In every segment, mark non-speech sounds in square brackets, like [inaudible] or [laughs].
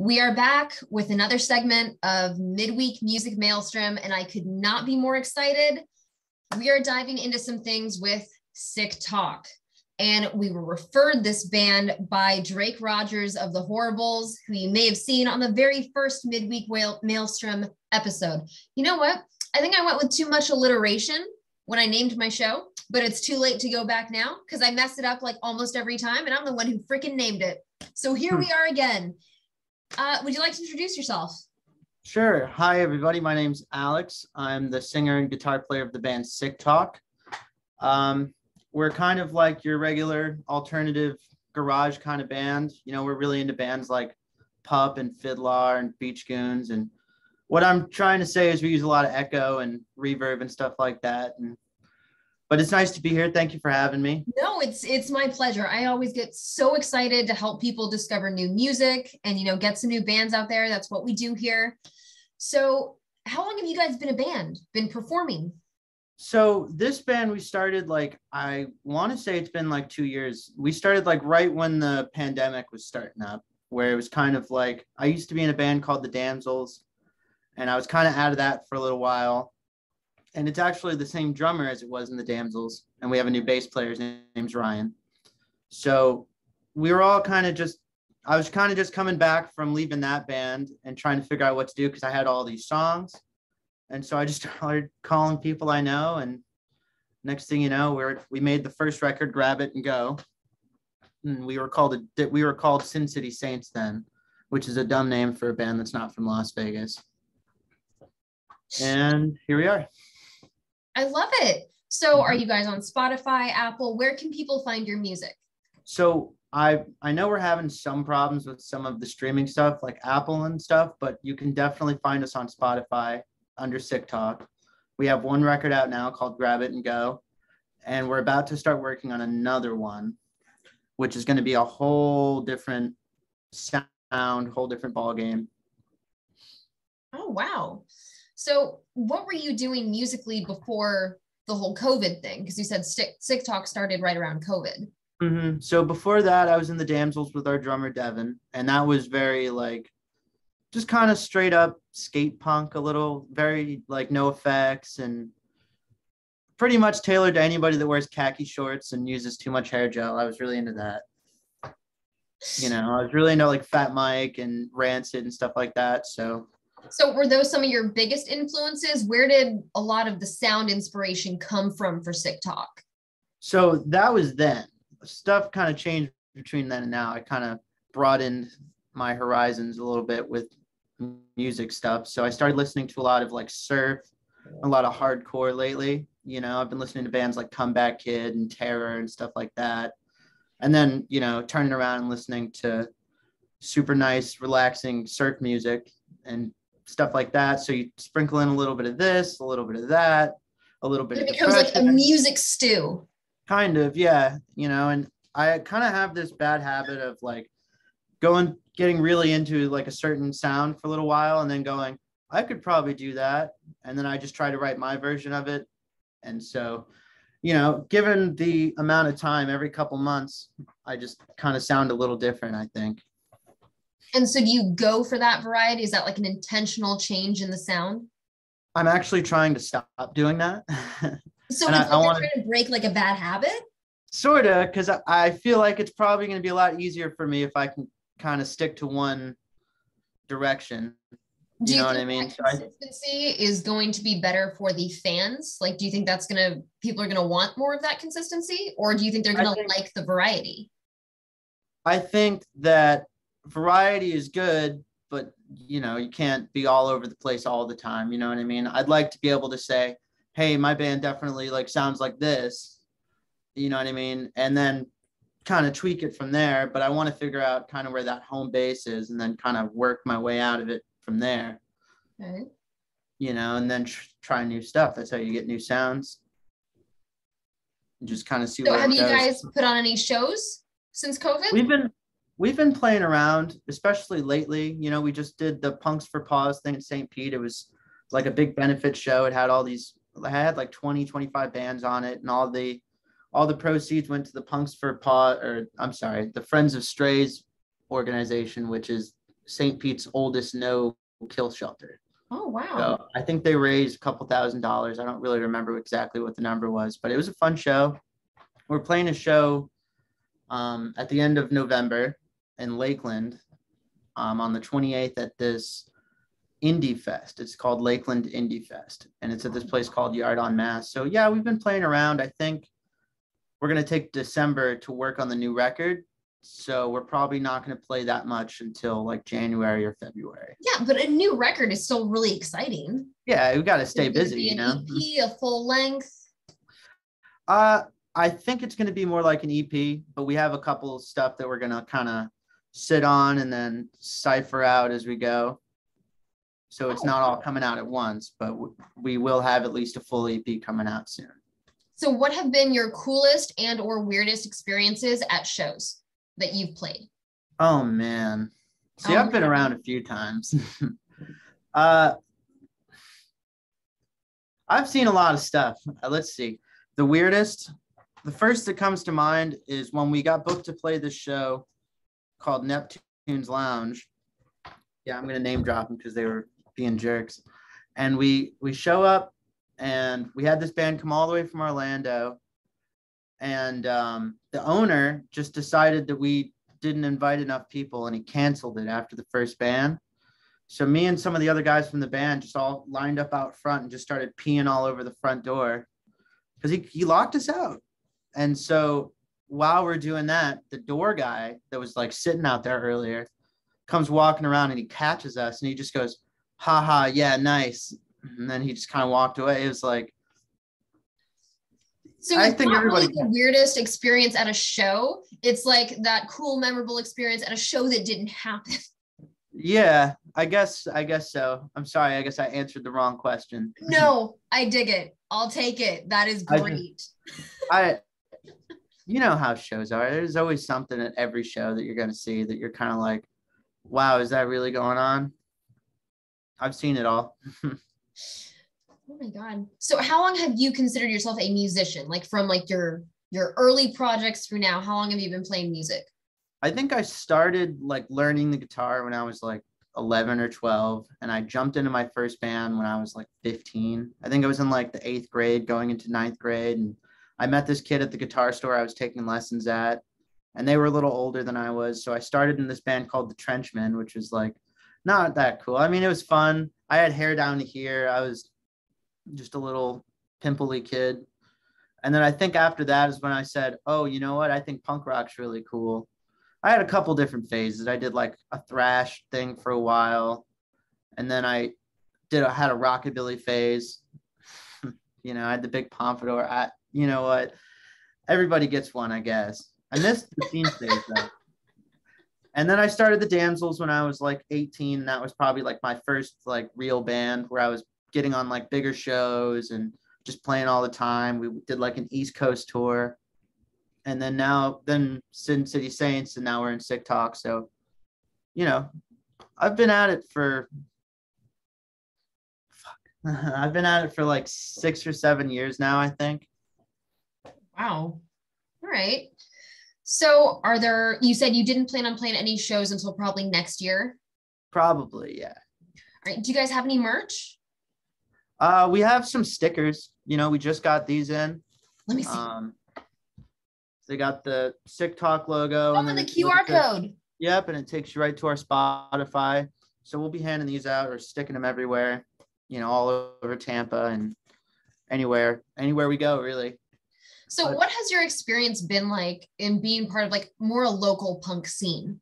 We are back with another segment of Midweek Music Maelstrom, and I could not be more excited. We are diving into some things with Sick Talk. And we were referred this band by Drake Rogers of the Horribles, who you may have seen on the very first Midweek Maelstrom episode. You know what? I think I went with too much alliteration when I named my show, but it's too late to go back now because I mess it up like almost every time, and I'm the one who freaking named it. So here hmm. we are again. Uh, would you like to introduce yourself? Sure. Hi, everybody. My name's Alex. I'm the singer and guitar player of the band Sick Talk. Um, we're kind of like your regular alternative garage kind of band. You know, we're really into bands like Pup and FIDLAR and Beach Goons. And what I'm trying to say is we use a lot of echo and reverb and stuff like that. And but it's nice to be here. Thank you for having me. No, it's it's my pleasure. I always get so excited to help people discover new music and you know get some new bands out there. That's what we do here. So, how long have you guys been a band? Been performing? So this band we started like I want to say it's been like 2 years. We started like right when the pandemic was starting up where it was kind of like I used to be in a band called the Damsels and I was kind of out of that for a little while and it's actually the same drummer as it was in the Damsels, and we have a new bass player. His name's Ryan. So we were all kind of just. I was kind of just coming back from leaving that band and trying to figure out what to do because I had all these songs, and so I just [laughs] started calling people I know, and next thing you know, we are we made the first record, Grab It and Go, and we were called a, we were called Sin City Saints then, which is a dumb name for a band that's not from Las Vegas. And here we are. I love it. So are mm-hmm. you guys on Spotify, Apple? Where can people find your music? So I I know we're having some problems with some of the streaming stuff like Apple and stuff, but you can definitely find us on Spotify under Sick Talk. We have one record out now called Grab It and Go, and we're about to start working on another one, which is going to be a whole different sound, whole different ball game. Oh wow! So, what were you doing musically before the whole COVID thing? Because you said Sick, Sick Talk started right around COVID. Mm-hmm. So before that, I was in the Damsels with our drummer Devin, and that was very like, just kind of straight up skate punk, a little very like no effects and pretty much tailored to anybody that wears khaki shorts and uses too much hair gel. I was really into that. You know, I was really into like Fat Mike and Rancid and stuff like that. So so were those some of your biggest influences? Where did a lot of the sound inspiration come from for Sick Talk? So that was then. Stuff kind of changed between then and now. I kind of broadened my horizons a little bit with music stuff. So I started listening to a lot of like surf, a lot of hardcore lately. You know, I've been listening to bands like Comeback Kid and Terror and stuff like that. And then, you know, turning around and listening to super nice, relaxing surf music and stuff like that. So you sprinkle in a little bit of this, a little bit of that, a little bit. It becomes like a music stew. Kind of, yeah. You know, and I kind of have this bad habit of like going, getting really into like a certain sound for a little while, and then going, I could probably do that, and then I just try to write my version of it, and so. You know, given the amount of time every couple months, I just kind of sound a little different, I think. And so do you go for that variety? Is that like an intentional change in the sound? I'm actually trying to stop doing that. [laughs] So I, I want to break like a bad habit? Sort of, because I, I feel like it's probably going to be a lot easier for me if I can kind of stick to one direction. Do you, you know what I mean? consistency is going to be better for the fans. Like, do you think that's gonna people are gonna want more of that consistency, or do you think they're gonna think, like the variety? I think that variety is good, but you know, you can't be all over the place all the time. You know what I mean? I'd like to be able to say, hey, my band definitely like sounds like this. You know what I mean? And then kind of tweak it from there. But I want to figure out kind of where that home base is and then kind of work my way out of it from there. Okay. You know, and then tr- try new stuff. That's how you get new sounds. And just kind of see. So, have you goes. guys put on any shows since COVID? We've been we've been playing around, especially lately. You know, we just did the Punks for Paws thing at St. Pete. It was like a big benefit show. It had all these, I had like 20, 25 bands on it, and all the all the proceeds went to the Punks for Paws, or I'm sorry, the Friends of Strays organization, which is St. Pete's oldest no kill shelter. Oh wow. So I think they raised a couple thousand dollars. I don't really remember exactly what the number was, but it was a fun show. We're playing a show um, at the end of November in Lakeland um, on the 28th at this indie fest. It's called Lakeland Indie Fest, and it's at this place called Yard on Mass. So yeah, we've been playing around. I think we're gonna take December to work on the new record. So we're probably not gonna play that much until like January or February. Yeah, but a new record is still really exciting. Yeah, we gotta stay Is it gonna busy, be you an know. EP, a full length. Uh, I think it's going to be more like an EP, but we have a couple of stuff that we're going to kind of sit on and then cipher out as we go. So it's Oh, not all coming out at once, but w- we will have at least a full EP coming out soon. So what have been your coolest and or weirdest experiences at shows that you've played? Oh man. See, Oh, I've been around a few times. [laughs] uh I've seen a lot of stuff. Uh, let's see. The weirdest, the first that comes to mind is when we got booked to play this show called Neptune's Lounge. Yeah, I'm gonna name drop them because they were being jerks. And we we show up and we had this band come all the way from Orlando. And um, the owner just decided that we didn't invite enough people and he canceled it after the first band. So me and some of the other guys from the band just all lined up out front and just started peeing all over the front door because he, he locked us out. And so while we're doing that, the door guy that was like sitting out there earlier comes walking around and he catches us and he just goes, ha ha, yeah, nice. And then he just kind of walked away. It was like, So I it's think really everybody- the weirdest experience at a show. It's like that cool, memorable experience at a show that didn't happen. [laughs] yeah, I guess, I guess so. I'm sorry. I guess I answered the wrong question. No, I dig it. I'll take it. That is I just- great. [laughs] I, you know how shows are. There's always something at every show that you're going to see that you're kind of like, wow, is that really going on? I've seen it all. [laughs] Oh my god. So how long have you considered yourself a musician? Like from like your your early projects through now, how long have you been playing music? I think I started like learning the guitar when I was like 11 or 12, and I jumped into my first band when I was like 15. I think I was in like the eighth grade, going into ninth grade, and I met this kid at the guitar store I was taking lessons at, and they were a little older than I was. So I started in this band called the Trenchmen, which was like not that cool. I mean, it was fun. I had hair down to here. I was just a little pimply kid. And then I think after that is when I said, oh, you know what? I think punk rock's really cool. I had a couple different phases. I did like a thrash thing for a while, and then I did a, had a rockabilly phase. [laughs] you know, I had the big pompadour. I, you know what? Everybody gets one, I guess. I missed the scene phase though. And then I started the Damsels when I was like 18. And that was probably like my first like real band where I was getting on like bigger shows and just playing all the time. We did like an East Coast tour and then now then Sin City Saints, and now we're in Sick Talk. So, you know, I've been at it for fuck. [laughs] I've been at it for like six or seven years now, I think. Wow. All right. So are there you said you didn't plan on playing any shows until probably next year? Probably, yeah. All right. Do you guys have any merch? Uh, we have some stickers. You know, we just got these in. Let me see. Um, they got the Sick Talk logo. oh, and and then the QR at the- code. Yep, and it takes you right to our Spotify. So we'll be handing these out or sticking them everywhere, you know, all over Tampa and anywhere, anywhere we go, really. So But- what has your experience been like in being part of like more a local punk scene?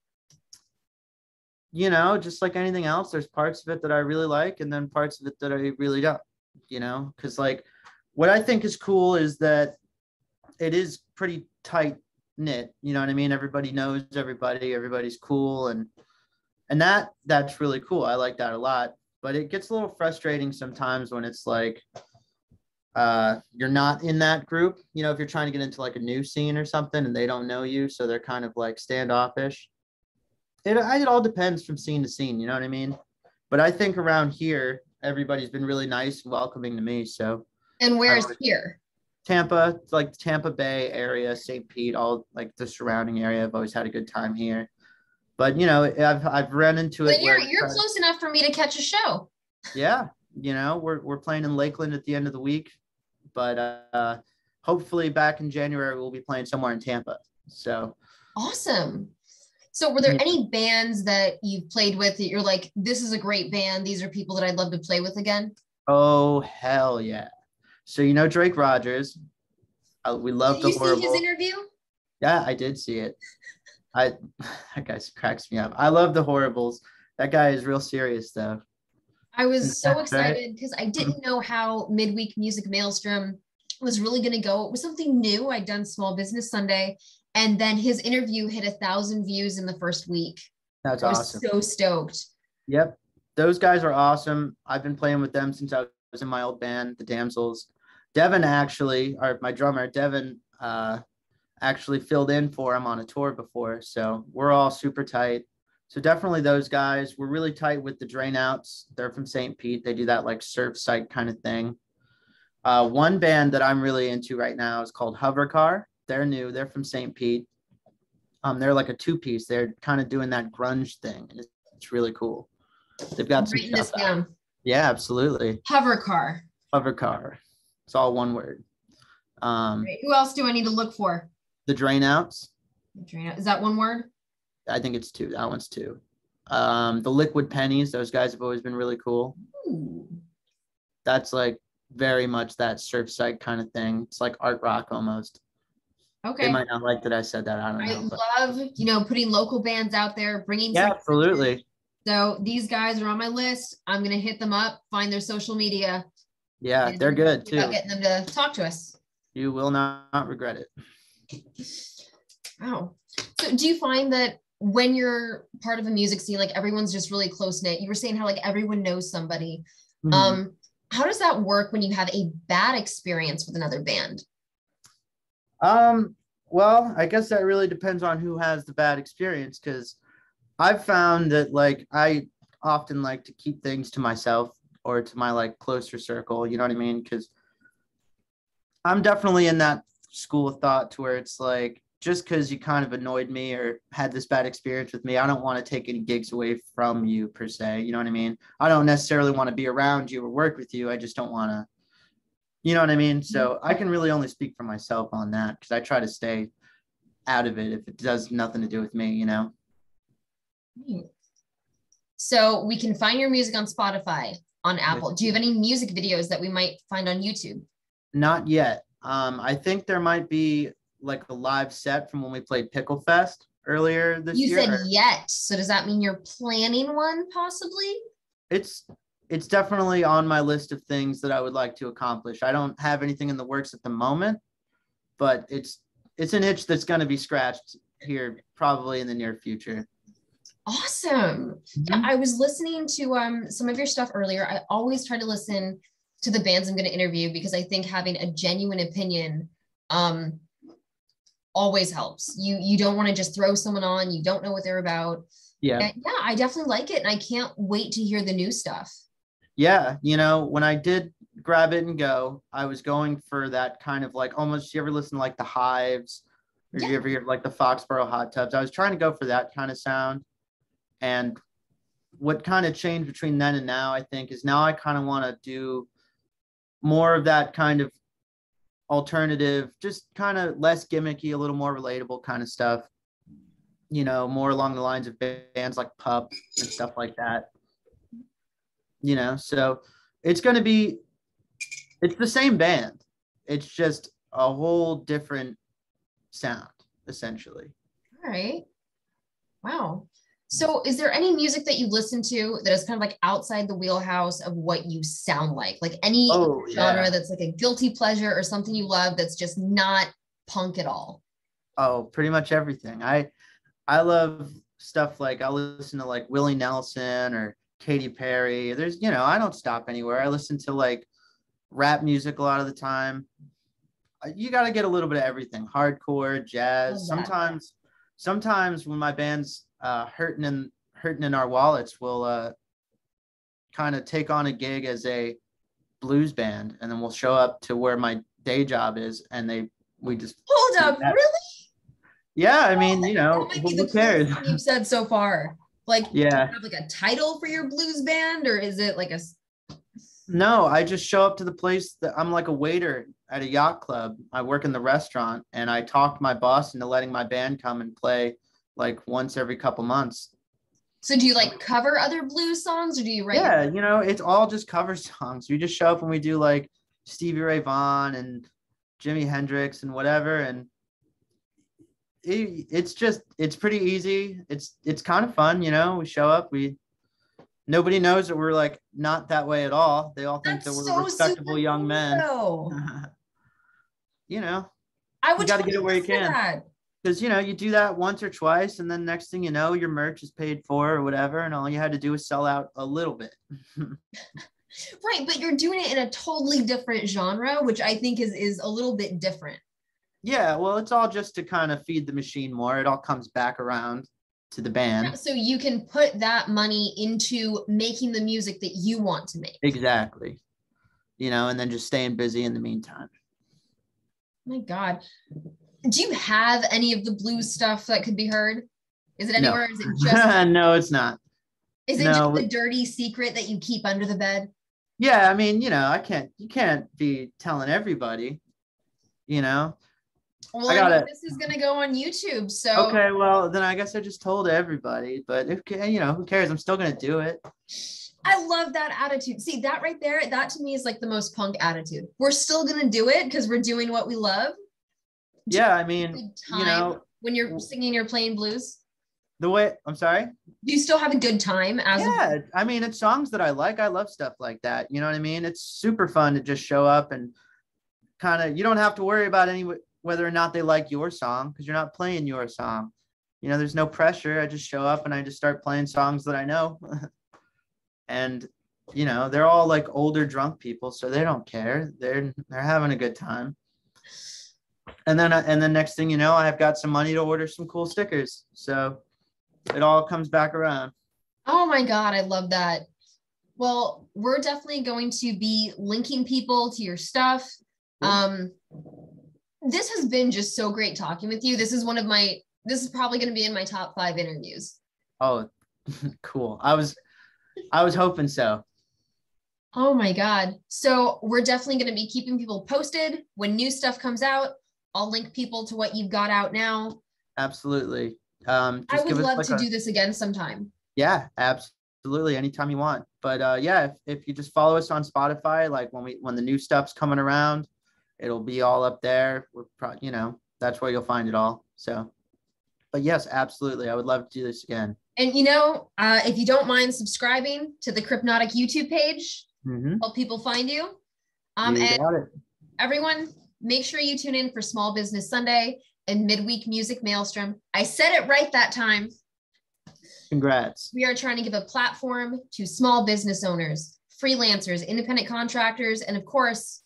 You know, just like anything else, there's parts of it that I really like and then parts of it that I really don't, you know, because like what I think is cool is that it is pretty tight knit, you know what I mean? Everybody knows everybody, everybody's cool and and that that's really cool. I like that a lot. But it gets a little frustrating sometimes when it's like uh you're not in that group, you know, if you're trying to get into like a new scene or something and they don't know you, so they're kind of like standoffish. It it all depends from scene to scene, you know what I mean? But I think around here everybody's been really nice and welcoming to me, so And where's would- here? Tampa, like Tampa Bay area, St. Pete, all like the surrounding area. I've always had a good time here. but you know, I've I've run into it. Then you're you're close enough for me to catch a show. Yeah, you know, we're we're playing in Lakeland at the end of the week, but uh, hopefully back in January we'll be playing somewhere in Tampa. So awesome. So were there yeah. any bands that you've played with that you're like, this is a great band. These are people that I'd love to play with again? Oh hell yeah! So you know Drake Rogers. Uh, we love did the you horrible. See his interview? Yeah, I did see it. I [laughs] that guy cracks me up. I love the horribles. That guy is real serious though. I was so excited because I didn't know how midweek music maelstrom was really going to go. It was something new. I'd done Small Business Sunday, and then his interview hit a thousand views in the first week. That's I awesome. So stoked. Yep, those guys are awesome. I've been playing with them since I was in my old band, the Damsels. Devin actually, or my drummer, Devin, uh, actually filled in for him on a tour before. So we're all super tight. So definitely those guys. We're really tight with the Drain Outs. They're from St. Pete. They do that like surf psych kind of thing. Uh, one band that I'm really into right now is called Hovercar. They're new. They're from St. Pete. Um, they're like a two piece. They're kind of doing that grunge thing. It's, it's really cool. They've got some this down. Yeah, absolutely. Hovercar. Hovercar. It's all one word. Um, Who else do I need to look for? The Drain Outs. Drain out. Is that one word? I think it's two. That one's two. Um, the Liquid Pennies. Those guys have always been really cool. Ooh. That's like very much that surf psych kind of thing. It's like art rock almost. Okay. They might not like that I said that. I don't know. I but. love, you know, putting local bands out there, bringing. Yeah, absolutely. So these guys are on my list. I'm gonna hit them up, find their social media. Yeah, they're good too. Getting them to talk to us. You will not regret it. Wow. So do you find that when you're part of a music scene, like everyone's just really close knit? You were saying how like everyone knows somebody. Mm-hmm. Um, how does that work when you have a bad experience with another band? Um, well, I guess that really depends on who has the bad experience because I've found that like I often like to keep things to myself or to my like closer circle, you know what I mean? Because I'm definitely in that school of thought to where it's like just because you kind of annoyed me or had this bad experience with me, I don't want to take any gigs away from you per se. You know what I mean? I don't necessarily want to be around you or work with you. I just don't want to, you know what I mean? So I can really only speak for myself on that because I try to stay out of it if it does nothing to do with me, you know? So we can find your music on Spotify, on Apple. Do you have any music videos that we might find on YouTube? Not yet. Um, I think there might be like a live set from when we played Pickle Fest earlier this you year. You said yet, so does that mean you're planning one possibly? It's it's definitely on my list of things that I would like to accomplish. I don't have anything in the works at the moment, but it's it's an itch that's going to be scratched here probably in the near future. Awesome. Mm-hmm. Yeah, I was listening to um some of your stuff earlier. I always try to listen to the bands I'm going to interview because I think having a genuine opinion um always helps. You you don't want to just throw someone on, you don't know what they're about. Yeah. And yeah, I definitely like it and I can't wait to hear the new stuff. Yeah, you know, when I did grab it and go, I was going for that kind of like almost you ever listen to like the hives or yeah. you ever hear like the Foxboro Hot Tubs? I was trying to go for that kind of sound. And what kind of changed between then and now, I think, is now I kind of want to do more of that kind of alternative, just kind of less gimmicky, a little more relatable kind of stuff. You know, more along the lines of bands like Pup and stuff like that. You know, so it's going to be, it's the same band. It's just a whole different sound, essentially. All right. Wow. So, is there any music that you listen to that is kind of like outside the wheelhouse of what you sound like? Like any oh, genre yeah. that's like a guilty pleasure or something you love that's just not punk at all? Oh, pretty much everything. I I love stuff like I listen to like Willie Nelson or Katy Perry. There's, you know, I don't stop anywhere. I listen to like rap music a lot of the time. Uh, you got to get a little bit of everything hardcore, jazz. Sometimes, sometimes when my band's uh, hurting in hurting in our wallets we'll uh, kind of take on a gig as a blues band, and then we'll show up to where my day job is, and they we just hold up, really? Yeah, I mean, you know, That who cares? you've said so far. Like, Yeah. have like a title for your blues band, or is it like a? No, I just show up to the place that I'm like a waiter at a yacht club. I work in the restaurant and I talked my boss into letting my band come and play like once every couple months. So do you like cover other blues songs, or do you write? Yeah, you know, it's all just cover [laughs] songs. We just show up and we do like Stevie Ray Vaughan and Jimi Hendrix and whatever. And it, it's just it's pretty easy. It's it's kind of fun, you know. We show up, we nobody knows that we're like not that way at all. They all think That's that we're so respectable young men. [laughs] you know, I would gotta get it where you can. because you know you do that once or twice, and then next thing you know, your merch is paid for or whatever, and all you had to do was sell out a little bit. [laughs] Right, but you're doing it in a totally different genre, which I think is is a little bit different. Yeah, well, it's all just to kind of feed the machine more. It all comes back around to the band. So you can put that money into making the music that you want to make. Exactly. You know, and then just staying busy in the meantime. My God. Do you have any of the blues stuff that could be heard? Is it anywhere? or Is it just [laughs] no, it's not. is it No, just the dirty secret that you keep under the bed? Yeah, I mean, you know, I can't you can't be telling everybody, you know. Well, I got mean, it. this is gonna go on YouTube. So Okay, well, then I guess I just told everybody, but if you know, who cares? I'm still gonna do it. I love that attitude. See that right there, that to me is like the most punk attitude. We're still gonna do it because we're doing what we love. Yeah, I mean, you know, when you're singing or playing blues. the way I'm sorry. Do you still have a good time as a yeah i mean it's songs that i like i love stuff like that you know what i mean it's super fun to just show up and kind of you don't have to worry about any whether or not they like your song because you're not playing your song you know there's no pressure i just show up and i just start playing songs that i know [laughs] and you know they're all like older drunk people so they don't care they're they're having a good time and then and then next thing you know i've got some money to order some cool stickers so it all comes back around Oh my God, I love that. Well, we're definitely going to be linking people to your stuff. Cool. Um, this has been just so great talking with you. This is one of my, this is probably going to be in my top five interviews. Oh, [laughs] cool. I was I was hoping so. Oh my God. So we're definitely going to be keeping people posted when new stuff comes out. I'll link people to what you've got out now. Absolutely. Um I would love like to a- do this again sometime. Yeah, absolutely. Anytime you want. But uh yeah, if, if you just follow us on Spotify, like when we when the new stuff's coming around, it'll be all up there. We're pro- you know, that's where you'll find it all. So but yes, absolutely. I would love to do this again. And you know, uh, if you don't mind subscribing to the Cryptknotic YouTube page, Mm-hmm. help people find you. Um, you and everyone, make sure you tune in for Small Business Sunday and Midweek Music Maelstrom. I said it right that time. Congrats. We are trying to give a platform to small business owners, freelancers, independent contractors, and of course,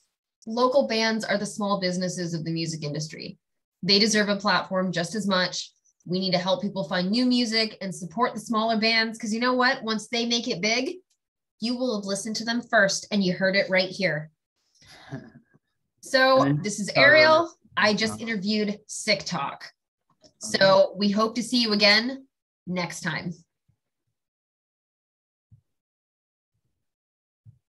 local bands are the small businesses of the music industry. They deserve a platform just as much. We need to help people find new music and support the smaller bands because you know what? Once they make it big, you will have listened to them first and you heard it right here. [laughs] So, this is Ariel. I just uh-huh. interviewed Sick Talk. So, we hope to see you again next time.